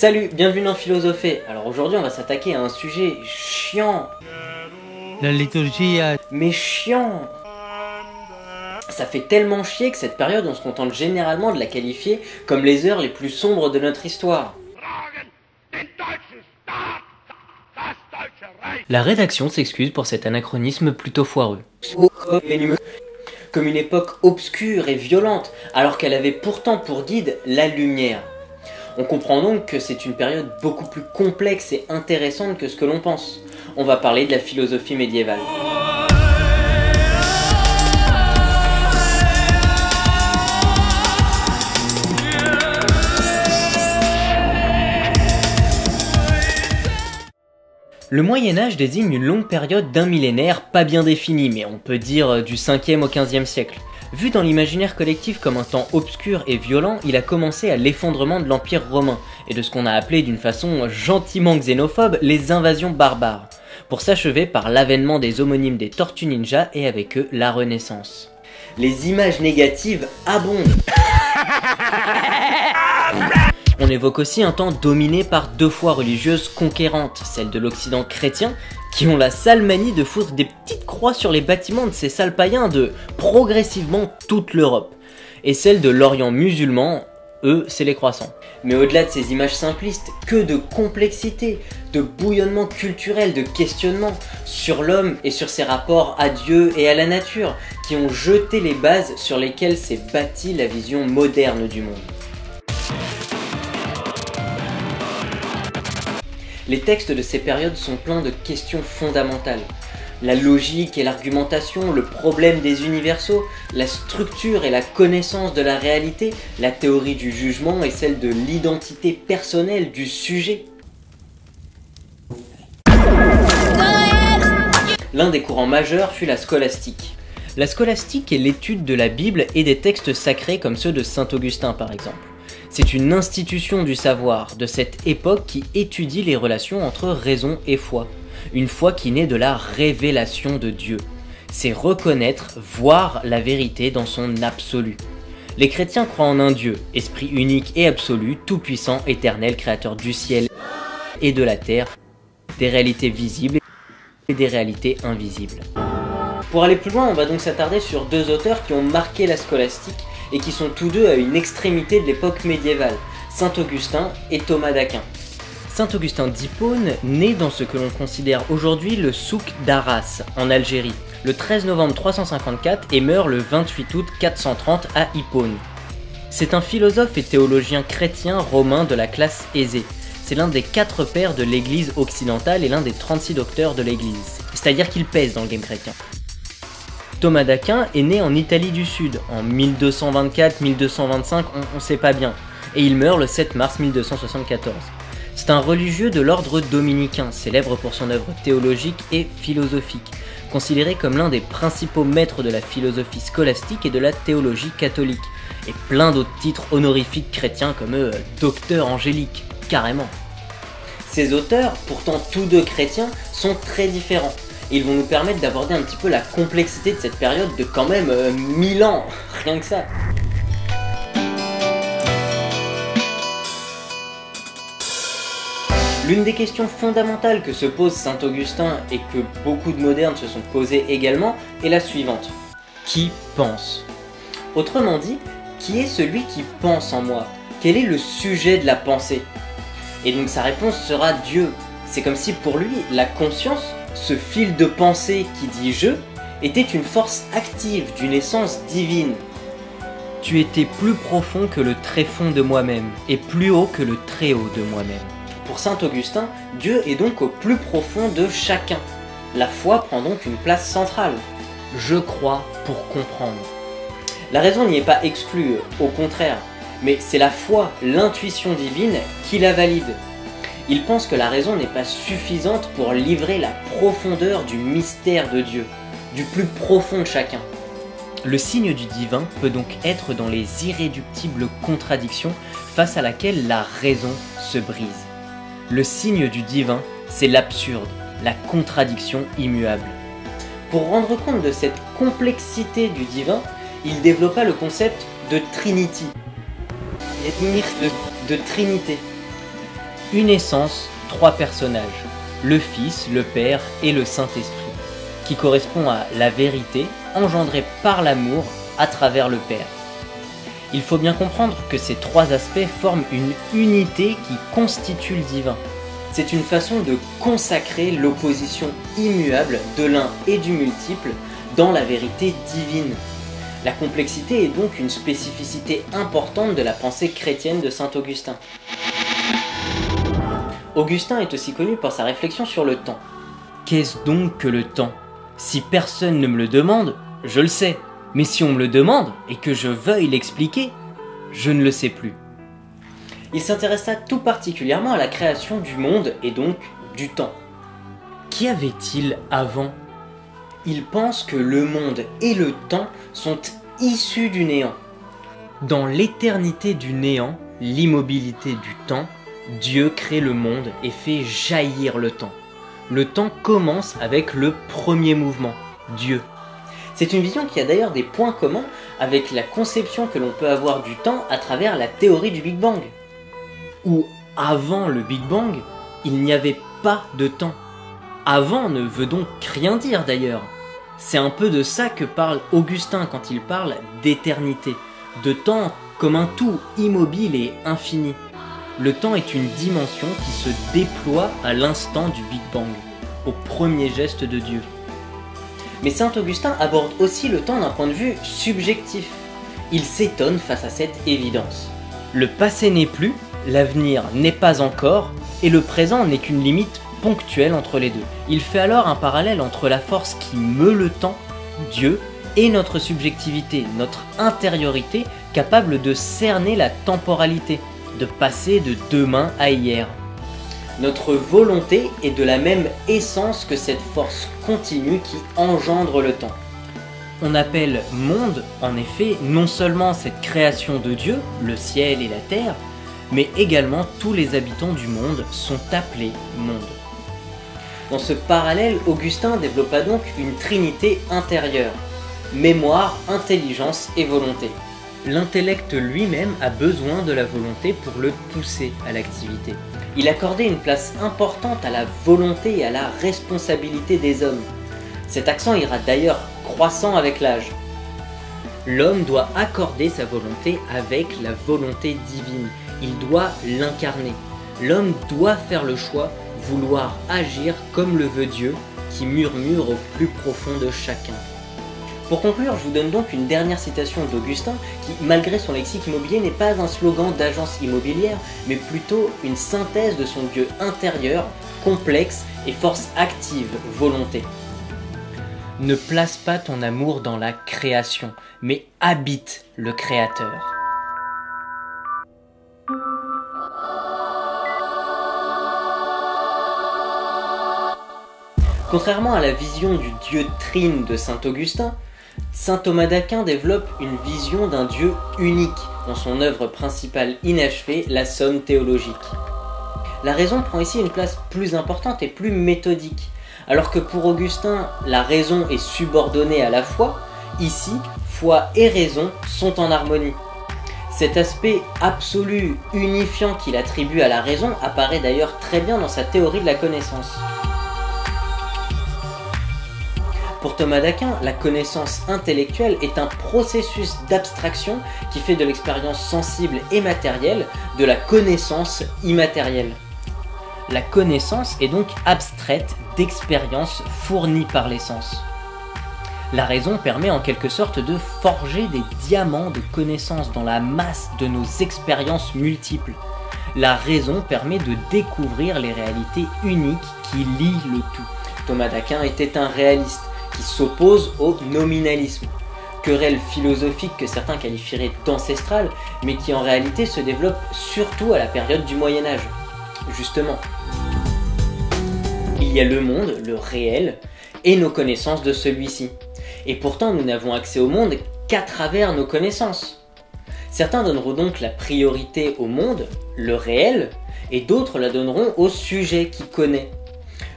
Salut, bienvenue dans Philosophé. Alors aujourd'hui on va s'attaquer à un sujet chiant. La liturgie a... Mais chiant Ça fait tellement chier que cette période on se contente généralement de la qualifier comme les heures les plus sombres de notre histoire. La rédaction s'excuse pour cet anachronisme plutôt foireux. Comme une époque obscure et violente, alors qu'elle avait pourtant pour guide la lumière. On comprend donc que c'est une période beaucoup plus complexe et intéressante que ce que l'on pense. On va parler de la philosophie médiévale. Le Moyen Âge désigne une longue période d'un millénaire pas bien définie, mais on peut dire du 5e au 15e siècle. Vu dans l'imaginaire collectif comme un temps obscur et violent, il a commencé à l'effondrement de l'Empire romain, et de ce qu'on a appelé d'une façon gentiment xénophobe les invasions barbares, pour s'achever par l'avènement des homonymes des Tortues Ninja et avec eux la Renaissance. Les images négatives abondent On évoque aussi un temps dominé par deux fois religieuses conquérantes, celle de l'Occident chrétien, qui ont la sale manie de foutre des petites croix sur les bâtiments de ces sales païens de progressivement toute l'Europe, et celle de l'Orient musulman, eux, c'est les croissants. Mais au-delà de ces images simplistes, que de complexité, de bouillonnement culturel, de questionnement sur l'homme et sur ses rapports à Dieu et à la nature, qui ont jeté les bases sur lesquelles s'est bâtie la vision moderne du monde. Les textes de ces périodes sont pleins de questions fondamentales. La logique et l'argumentation, le problème des universaux, la structure et la connaissance de la réalité, la théorie du jugement et celle de l'identité personnelle du sujet. L'un des courants majeurs fut la scolastique. La scolastique est l'étude de la Bible et des textes sacrés comme ceux de Saint Augustin par exemple. C'est une institution du savoir de cette époque qui étudie les relations entre raison et foi. Une foi qui naît de la révélation de Dieu. C'est reconnaître, voir la vérité dans son absolu. Les chrétiens croient en un Dieu, esprit unique et absolu, tout-puissant, éternel, créateur du ciel et de la terre, des réalités visibles et des réalités invisibles. Pour aller plus loin, on va donc s'attarder sur deux auteurs qui ont marqué la scolastique et qui sont tous deux à une extrémité de l'époque médiévale, Saint Augustin et Thomas d'Aquin. Saint Augustin d'Hippone naît dans ce que l'on considère aujourd'hui le souk d'Arras, en Algérie, le 13 novembre 354 et meurt le 28 août 430 à Hippone. C'est un philosophe et théologien chrétien romain de la classe aisée. C'est l'un des quatre pères de l'église occidentale et l'un des 36 docteurs de l'église. C'est-à-dire qu'il pèse dans le game chrétien. Thomas d'Aquin est né en Italie du Sud en 1224-1225, on ne sait pas bien, et il meurt le 7 mars 1274. C'est un religieux de l'ordre dominicain, célèbre pour son œuvre théologique et philosophique, considéré comme l'un des principaux maîtres de la philosophie scolastique et de la théologie catholique, et plein d'autres titres honorifiques chrétiens comme euh, docteur angélique, carrément. Ces auteurs, pourtant tous deux chrétiens, sont très différents ils vont nous permettre d'aborder un petit peu la complexité de cette période de quand même 1000 euh, ans, rien que ça. L'une des questions fondamentales que se pose Saint Augustin et que beaucoup de modernes se sont posées également est la suivante. Qui pense? Autrement dit, qui est celui qui pense en moi? Quel est le sujet de la pensée? Et donc sa réponse sera Dieu. C'est comme si pour lui, la conscience ce fil de pensée qui dit je était une force active d'une essence divine. Tu étais plus profond que le tréfond de moi-même et plus haut que le très haut de moi-même. Pour saint Augustin, Dieu est donc au plus profond de chacun. La foi prend donc une place centrale. Je crois pour comprendre. La raison n'y est pas exclue, au contraire, mais c'est la foi, l'intuition divine qui la valide. Il pense que la raison n'est pas suffisante pour livrer la profondeur du mystère de Dieu, du plus profond de chacun. Le signe du divin peut donc être dans les irréductibles contradictions face à laquelle la raison se brise. Le signe du divin, c'est l'absurde, la contradiction immuable. Pour rendre compte de cette complexité du divin, il développa le concept de Trinity, de, de Trinité, une essence, trois personnages, le Fils, le Père et le Saint-Esprit, qui correspond à la vérité engendrée par l'amour à travers le Père. Il faut bien comprendre que ces trois aspects forment une unité qui constitue le divin. C'est une façon de consacrer l'opposition immuable de l'un et du multiple dans la vérité divine. La complexité est donc une spécificité importante de la pensée chrétienne de Saint Augustin. Augustin est aussi connu par sa réflexion sur le temps. Qu'est-ce donc que le temps? Si personne ne me le demande, je le sais. Mais si on me le demande et que je veuille l'expliquer, je ne le sais plus. Il s'intéressa tout particulièrement à la création du monde et donc du temps. Qu'y avait-il avant? Il pense que le monde et le temps sont issus du néant. Dans l'éternité du néant, l'immobilité du temps, Dieu crée le monde et fait jaillir le temps. Le temps commence avec le premier mouvement, Dieu. C'est une vision qui a d'ailleurs des points communs avec la conception que l'on peut avoir du temps à travers la théorie du Big Bang. Où avant le Big Bang, il n'y avait pas de temps. Avant ne veut donc rien dire d'ailleurs. C'est un peu de ça que parle Augustin quand il parle d'éternité, de temps comme un tout immobile et infini. Le temps est une dimension qui se déploie à l'instant du Big Bang, au premier geste de Dieu. Mais Saint Augustin aborde aussi le temps d'un point de vue subjectif. Il s'étonne face à cette évidence. Le passé n'est plus, l'avenir n'est pas encore, et le présent n'est qu'une limite ponctuelle entre les deux. Il fait alors un parallèle entre la force qui meut le temps, Dieu, et notre subjectivité, notre intériorité capable de cerner la temporalité, de passer de demain à hier. Notre volonté est de la même essence que cette force continue qui engendre le temps. On appelle monde, en effet, non seulement cette création de Dieu, le ciel et la terre, mais également tous les habitants du monde sont appelés monde. Dans ce parallèle, Augustin développa donc une trinité intérieure, mémoire, intelligence et volonté. L'intellect lui-même a besoin de la volonté pour le pousser à l'activité. Il accordait une place importante à la volonté et à la responsabilité des hommes. Cet accent ira d'ailleurs croissant avec l'âge. L'homme doit accorder sa volonté avec la volonté divine. Il doit l'incarner. L'homme doit faire le choix, vouloir agir comme le veut Dieu, qui murmure au plus profond de chacun. Pour conclure, je vous donne donc une dernière citation d'Augustin qui, malgré son lexique immobilier, n'est pas un slogan d'agence immobilière, mais plutôt une synthèse de son Dieu intérieur, complexe et force active, volonté. Ne place pas ton amour dans la création, mais habite le Créateur. Contrairement à la vision du Dieu trine de Saint Augustin, Saint Thomas d'Aquin développe une vision d'un Dieu unique dans son œuvre principale inachevée, la Somme théologique. La raison prend ici une place plus importante et plus méthodique. Alors que pour Augustin, la raison est subordonnée à la foi, ici, foi et raison sont en harmonie. Cet aspect absolu, unifiant qu'il attribue à la raison apparaît d'ailleurs très bien dans sa théorie de la connaissance. Pour Thomas d'Aquin, la connaissance intellectuelle est un processus d'abstraction qui fait de l'expérience sensible et matérielle de la connaissance immatérielle. La connaissance est donc abstraite d'expériences fournies par l'essence. La raison permet en quelque sorte de forger des diamants de connaissances dans la masse de nos expériences multiples. La raison permet de découvrir les réalités uniques qui lient le tout. Thomas d'Aquin était un réaliste s'oppose au nominalisme, querelle philosophique que certains qualifieraient d'ancestrale, mais qui en réalité se développe surtout à la période du Moyen Âge. Justement. Il y a le monde, le réel, et nos connaissances de celui-ci. Et pourtant, nous n'avons accès au monde qu'à travers nos connaissances. Certains donneront donc la priorité au monde, le réel, et d'autres la donneront au sujet qui connaît.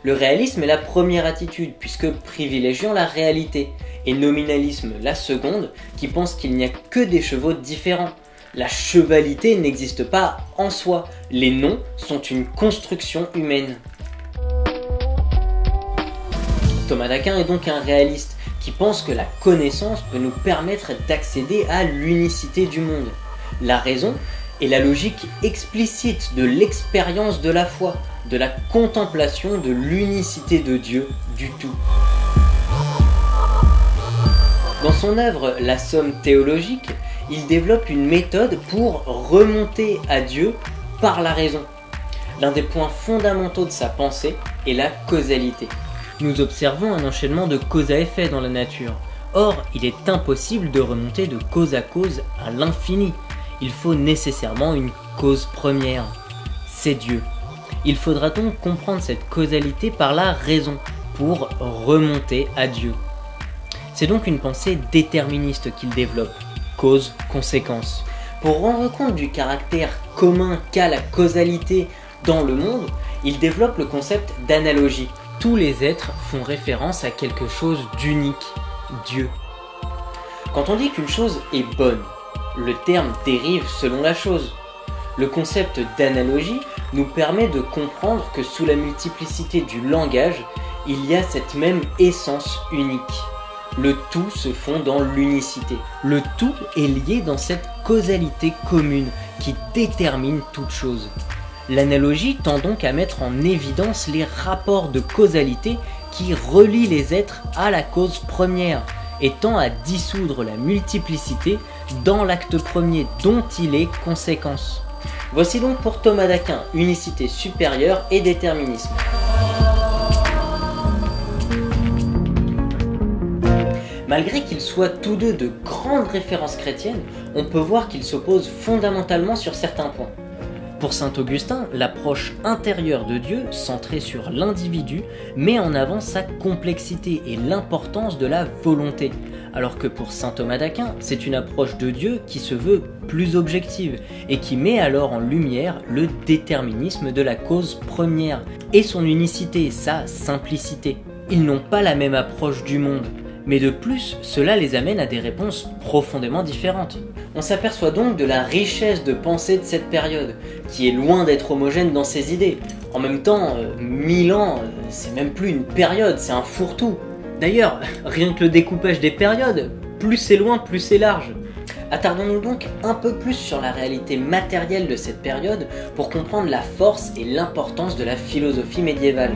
Le réalisme est la première attitude, puisque privilégiant la réalité, et nominalisme la seconde, qui pense qu'il n'y a que des chevaux différents. La chevalité n'existe pas en soi. Les noms sont une construction humaine. Thomas d'Aquin est donc un réaliste qui pense que la connaissance peut nous permettre d'accéder à l'unicité du monde. La raison est la logique explicite de l'expérience de la foi, de la contemplation de l'unicité de Dieu du tout. Dans son œuvre La Somme théologique, il développe une méthode pour remonter à Dieu par la raison. L'un des points fondamentaux de sa pensée est la causalité. Nous observons un enchaînement de cause à effet dans la nature. Or, il est impossible de remonter de cause à cause à l'infini. Il faut nécessairement une cause première. C'est Dieu. Il faudra donc comprendre cette causalité par la raison pour remonter à Dieu. C'est donc une pensée déterministe qu'il développe, cause-conséquence. Pour rendre compte du caractère commun qu'a la causalité dans le monde, il développe le concept d'analogie. Tous les êtres font référence à quelque chose d'unique, Dieu. Quand on dit qu'une chose est bonne, le terme dérive selon la chose. Le concept d'analogie nous permet de comprendre que sous la multiplicité du langage, il y a cette même essence unique. Le tout se fond dans l'unicité. Le tout est lié dans cette causalité commune qui détermine toute chose. L'analogie tend donc à mettre en évidence les rapports de causalité qui relient les êtres à la cause première et tend à dissoudre la multiplicité dans l'acte premier dont il est conséquence. Voici donc pour Thomas d'Aquin unicité supérieure et déterminisme. Malgré qu'ils soient tous deux de grandes références chrétiennes, on peut voir qu'ils s'opposent fondamentalement sur certains points. Pour saint Augustin, l'approche intérieure de Dieu, centrée sur l'individu, met en avant sa complexité et l'importance de la volonté, alors que pour saint Thomas d'Aquin, c'est une approche de Dieu qui se veut plus objective et qui met alors en lumière le déterminisme de la cause première et son unicité, sa simplicité. Ils n'ont pas la même approche du monde, mais de plus, cela les amène à des réponses profondément différentes. On s'aperçoit donc de la richesse de pensée de cette période, qui est loin d'être homogène dans ses idées. En même temps, euh, mille ans, euh, c'est même plus une période, c'est un fourre-tout. D'ailleurs, rien que le découpage des périodes, plus c'est loin, plus c'est large. Attardons-nous donc un peu plus sur la réalité matérielle de cette période pour comprendre la force et l'importance de la philosophie médiévale.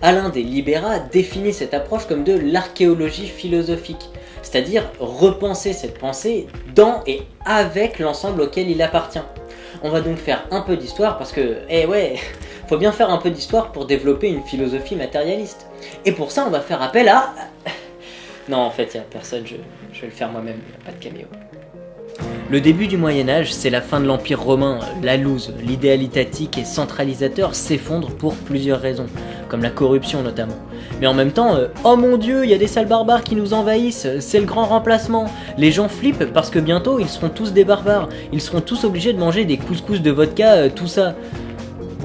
Alain des Libéra définit cette approche comme de l'archéologie philosophique, c'est-à-dire repenser cette pensée dans et avec l'ensemble auquel il appartient. On va donc faire un peu d'histoire parce que, eh ouais, faut bien faire un peu d'histoire pour développer une philosophie matérialiste. Et pour ça, on va faire appel à... Non, en fait, il a personne, je, je vais le faire moi-même, pas de caméo. Le début du Moyen Âge, c'est la fin de l'Empire romain, la loose, l'idéal étatique et centralisateur s'effondre pour plusieurs raisons, comme la corruption notamment. Mais en même temps, euh, oh mon dieu, il y a des sales barbares qui nous envahissent, c'est le grand remplacement. Les gens flippent parce que bientôt ils seront tous des barbares, ils seront tous obligés de manger des couscous de vodka, euh, tout ça.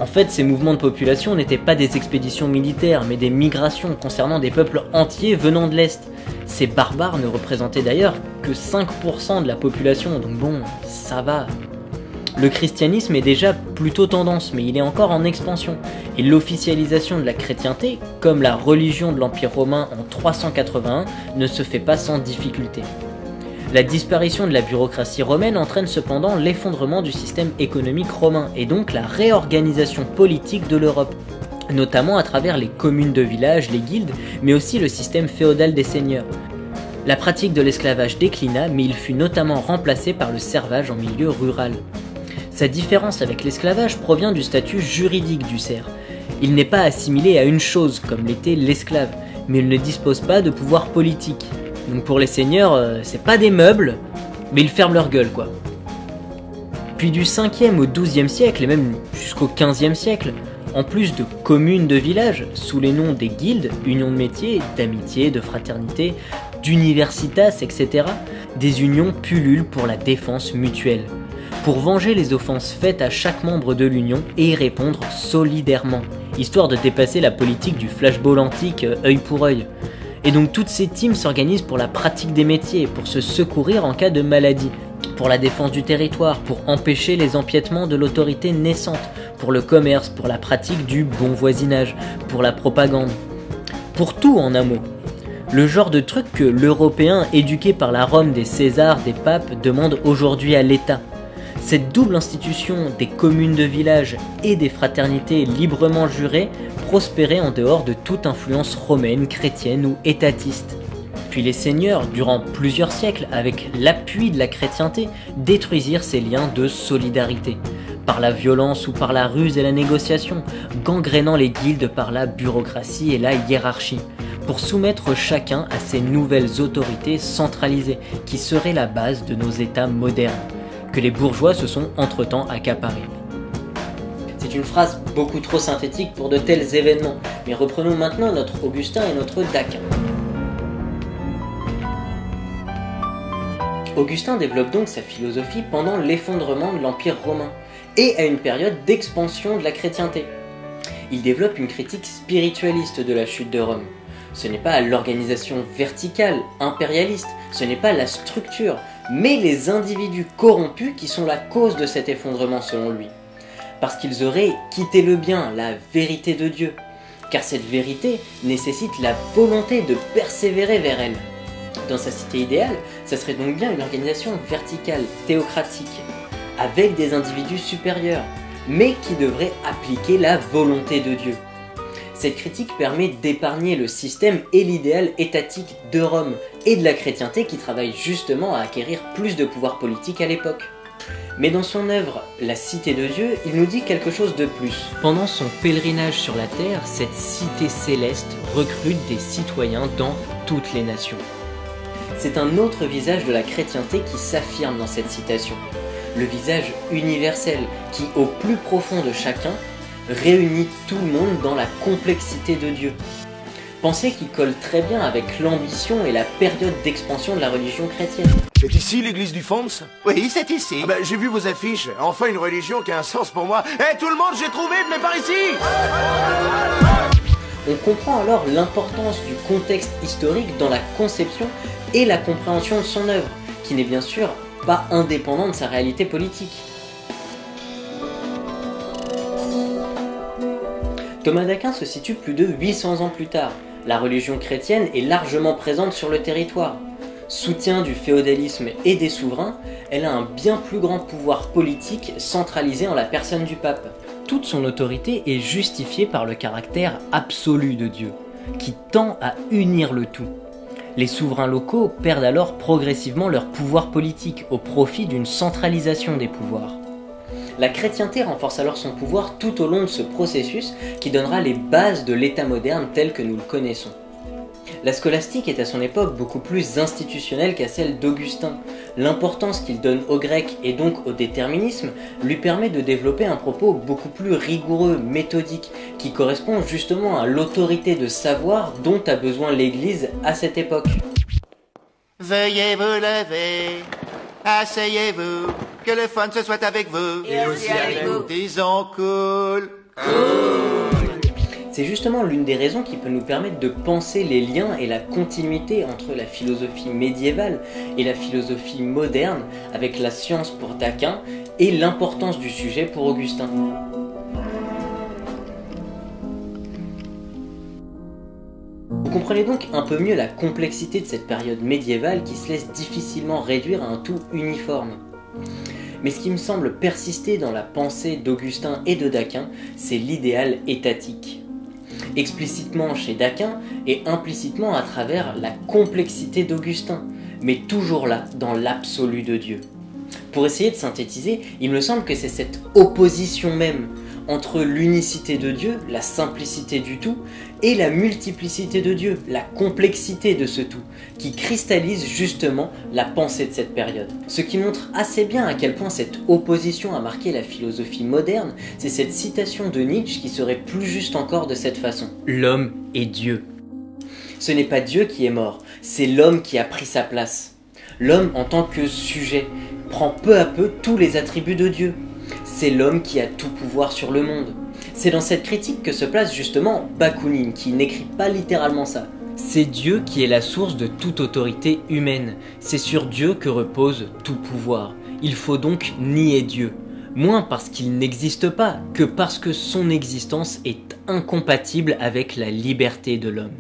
En fait, ces mouvements de population n'étaient pas des expéditions militaires, mais des migrations concernant des peuples entiers venant de l'Est. Ces barbares ne représentaient d'ailleurs que 5% de la population, donc bon, ça va. Le christianisme est déjà plutôt tendance, mais il est encore en expansion, et l'officialisation de la chrétienté, comme la religion de l'Empire romain en 381, ne se fait pas sans difficulté. La disparition de la bureaucratie romaine entraîne cependant l'effondrement du système économique romain et donc la réorganisation politique de l'Europe, notamment à travers les communes de village, les guildes, mais aussi le système féodal des seigneurs. La pratique de l'esclavage déclina, mais il fut notamment remplacé par le servage en milieu rural. Sa différence avec l'esclavage provient du statut juridique du serf. Il n'est pas assimilé à une chose comme l'était l'esclave, mais il ne dispose pas de pouvoir politique. Donc pour les seigneurs, euh, c'est pas des meubles, mais ils ferment leur gueule quoi. Puis du 5e au 12e siècle, et même jusqu'au 15e siècle, en plus de communes de villages, sous les noms des guildes, unions de métiers, d'amitié, de fraternité, d'universitas, etc., des unions pullulent pour la défense mutuelle, pour venger les offenses faites à chaque membre de l'union et y répondre solidairement, histoire de dépasser la politique du flashball antique euh, œil pour œil. Et donc toutes ces teams s'organisent pour la pratique des métiers, pour se secourir en cas de maladie, pour la défense du territoire, pour empêcher les empiètements de l'autorité naissante, pour le commerce, pour la pratique du bon voisinage, pour la propagande. Pour tout en un mot. Le genre de truc que l'Européen éduqué par la Rome des Césars, des papes, demande aujourd'hui à l'État. Cette double institution des communes de village et des fraternités librement jurées prospérait en dehors de toute influence romaine, chrétienne ou étatiste. Puis les seigneurs, durant plusieurs siècles, avec l'appui de la chrétienté, détruisirent ces liens de solidarité, par la violence ou par la ruse et la négociation, gangrénant les guildes par la bureaucratie et la hiérarchie, pour soumettre chacun à ces nouvelles autorités centralisées, qui seraient la base de nos États modernes, que les bourgeois se sont entre-temps accaparés. C'est une phrase beaucoup trop synthétique pour de tels événements, mais reprenons maintenant notre Augustin et notre Daquin. Augustin développe donc sa philosophie pendant l'effondrement de l'Empire romain et à une période d'expansion de la chrétienté. Il développe une critique spiritualiste de la chute de Rome. Ce n'est pas l'organisation verticale, impérialiste, ce n'est pas la structure, mais les individus corrompus qui sont la cause de cet effondrement selon lui. Parce qu'ils auraient quitté le bien, la vérité de Dieu. Car cette vérité nécessite la volonté de persévérer vers elle. Dans sa cité idéale, ça serait donc bien une organisation verticale, théocratique, avec des individus supérieurs, mais qui devrait appliquer la volonté de Dieu. Cette critique permet d'épargner le système et l'idéal étatique de Rome et de la chrétienté qui travaille justement à acquérir plus de pouvoir politique à l'époque. Mais dans son œuvre La Cité de Dieu, il nous dit quelque chose de plus. Pendant son pèlerinage sur la terre, cette cité céleste recrute des citoyens dans toutes les nations. C'est un autre visage de la chrétienté qui s'affirme dans cette citation. Le visage universel qui, au plus profond de chacun, réunit tout le monde dans la complexité de Dieu. Pensez qu'il colle très bien avec l'ambition et la période d'expansion de la religion chrétienne. C'est ici l'église du Fons? Oui, c'est ici. ah ben, J'ai vu vos affiches. Enfin une religion qui a un sens pour moi. Eh tout le monde, j'ai trouvé, venez par ici On comprend alors l'importance du contexte historique dans la conception et la compréhension de son œuvre, qui n'est bien sûr indépendant de sa réalité politique. Thomas d'Aquin se situe plus de 800 ans plus tard. La religion chrétienne est largement présente sur le territoire. Soutien du féodalisme et des souverains, elle a un bien plus grand pouvoir politique centralisé en la personne du pape. Toute son autorité est justifiée par le caractère absolu de Dieu, qui tend à unir le tout. Les souverains locaux perdent alors progressivement leur pouvoir politique au profit d'une centralisation des pouvoirs. La chrétienté renforce alors son pouvoir tout au long de ce processus qui donnera les bases de l'État moderne tel que nous le connaissons. La scolastique est à son époque beaucoup plus institutionnelle qu'à celle d'Augustin. L'importance qu'il donne au grec et donc au déterminisme lui permet de développer un propos beaucoup plus rigoureux, méthodique, qui correspond justement à l'autorité de savoir dont a besoin l'Église à cette époque. Veuillez vous lever. Asseyez-vous. Que le fun se soit avec vous. Et aussi avec vous. Disons cool. C'est justement l'une des raisons qui peut nous permettre de penser les liens et la continuité entre la philosophie médiévale et la philosophie moderne avec la science pour Daquin et l'importance du sujet pour Augustin. Vous comprenez donc un peu mieux la complexité de cette période médiévale qui se laisse difficilement réduire à un tout uniforme. Mais ce qui me semble persister dans la pensée d'Augustin et de Daquin, c'est l'idéal étatique. Explicitement chez Daquin et implicitement à travers la complexité d'Augustin, mais toujours là dans l'absolu de Dieu. Pour essayer de synthétiser, il me semble que c'est cette opposition même entre l'unicité de Dieu, la simplicité du tout, et la multiplicité de Dieu, la complexité de ce tout, qui cristallise justement la pensée de cette période. Ce qui montre assez bien à quel point cette opposition a marqué la philosophie moderne, c'est cette citation de Nietzsche qui serait plus juste encore de cette façon. L'homme est Dieu. Ce n'est pas Dieu qui est mort, c'est l'homme qui a pris sa place. L'homme en tant que sujet prend peu à peu tous les attributs de Dieu. C'est l'homme qui a tout pouvoir sur le monde. C'est dans cette critique que se place justement Bakounine, qui n'écrit pas littéralement ça. C'est Dieu qui est la source de toute autorité humaine. C'est sur Dieu que repose tout pouvoir. Il faut donc nier Dieu. Moins parce qu'il n'existe pas que parce que son existence est incompatible avec la liberté de l'homme.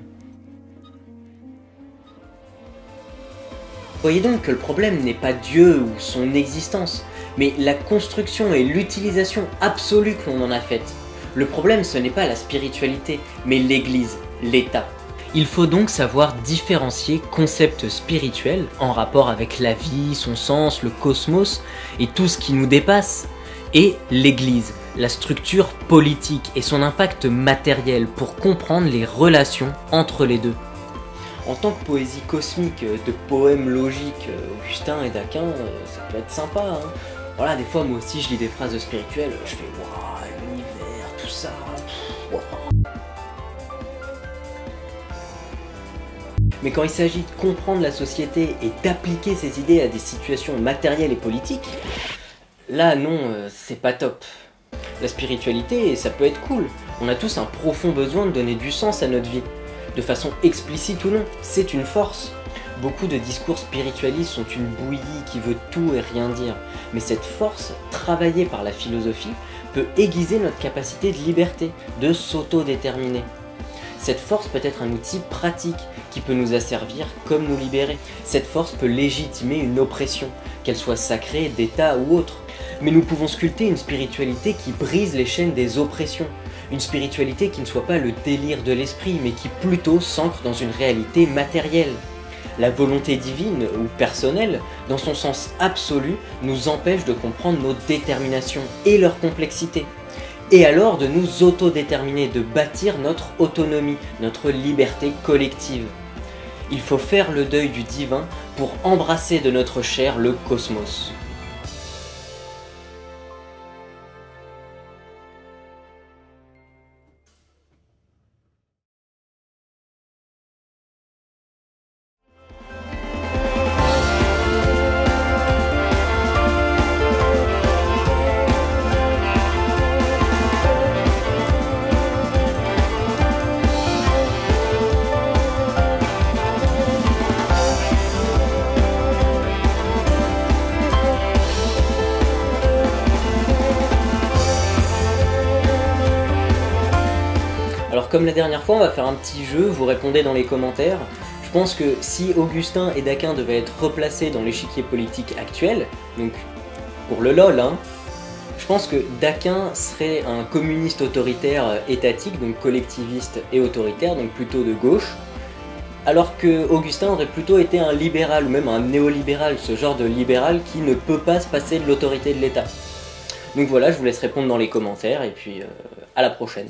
Voyez donc que le problème n'est pas Dieu ou son existence, mais la construction et l'utilisation absolue que l'on en a faite. Le problème ce n'est pas la spiritualité, mais l'Église, l'État. Il faut donc savoir différencier concepts spirituels en rapport avec la vie, son sens, le cosmos et tout ce qui nous dépasse, et l'Église, la structure politique et son impact matériel pour comprendre les relations entre les deux. En tant que poésie cosmique de poèmes logiques, Augustin et Daquin, ça peut être sympa. Hein. Voilà, des fois moi aussi je lis des phrases spirituelles, je fais waouh, l'univers, tout ça. Mais quand il s'agit de comprendre la société et d'appliquer ses idées à des situations matérielles et politiques, là non, euh, c'est pas top. La spiritualité, ça peut être cool. On a tous un profond besoin de donner du sens à notre vie. De façon explicite ou non, c'est une force. Beaucoup de discours spiritualistes sont une bouillie qui veut tout et rien dire. Mais cette force, travaillée par la philosophie, peut aiguiser notre capacité de liberté, de s'auto-déterminer. Cette force peut être un outil pratique qui peut nous asservir comme nous libérer. Cette force peut légitimer une oppression, qu'elle soit sacrée, d'État ou autre. Mais nous pouvons sculpter une spiritualité qui brise les chaînes des oppressions. Une spiritualité qui ne soit pas le délire de l'esprit, mais qui plutôt s'ancre dans une réalité matérielle. La volonté divine ou personnelle, dans son sens absolu, nous empêche de comprendre nos déterminations et leur complexité et alors de nous autodéterminer, de bâtir notre autonomie, notre liberté collective. Il faut faire le deuil du divin pour embrasser de notre chair le cosmos. Comme la dernière fois, on va faire un petit jeu, vous répondez dans les commentaires. Je pense que si Augustin et Daquin devaient être replacés dans l'échiquier politique actuel, donc pour le LOL, hein, je pense que Daquin serait un communiste autoritaire étatique, donc collectiviste et autoritaire, donc plutôt de gauche, alors que Augustin aurait plutôt été un libéral ou même un néolibéral, ce genre de libéral qui ne peut pas se passer de l'autorité de l'État. Donc voilà, je vous laisse répondre dans les commentaires et puis euh, à la prochaine.